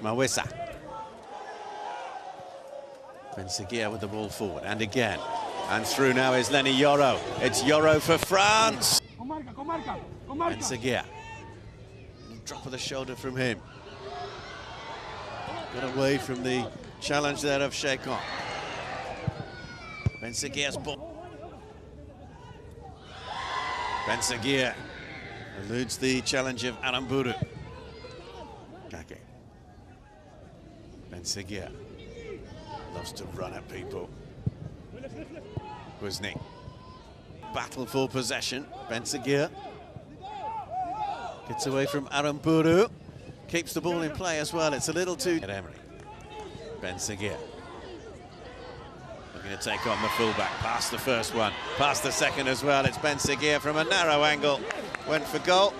Mawissa. Ben with the ball forward, and again. And through now is Lenny Yoro. It's Yoro for France. Ben Seghir. Drop of the shoulder from him. Got away from the challenge there of Shekon. Ben Seghir's ball. Ben Seghir eludes the challenge of Aramburu. Kake. Ben Seghir loves to run at people. Wozniak. Battle for possession. Ben Seghir gets away from Aramburu. Keeps the ball in play as well. It's a little too... At Emery. Ben Seghir. Looking to take on the fullback. Past the first one. Past the second as well. It's Ben Seghir from a narrow angle. Went for goal.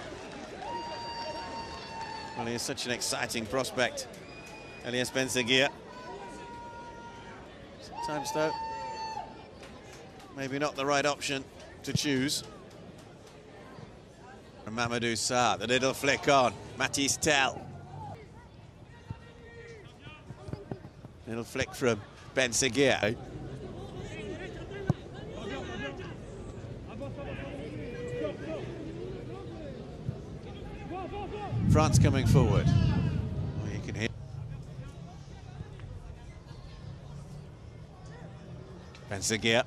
Well, he is such an exciting prospect. Eliesse Ben Seghir. Sometimes, though, maybe not the right option to choose. From Mamadou Sarr, the little flick on. Mathys Tel. Little flick from Ben Seghir. France coming forward. Ben Seghir.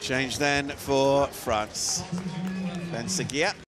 Change then for France. Ben Seghir.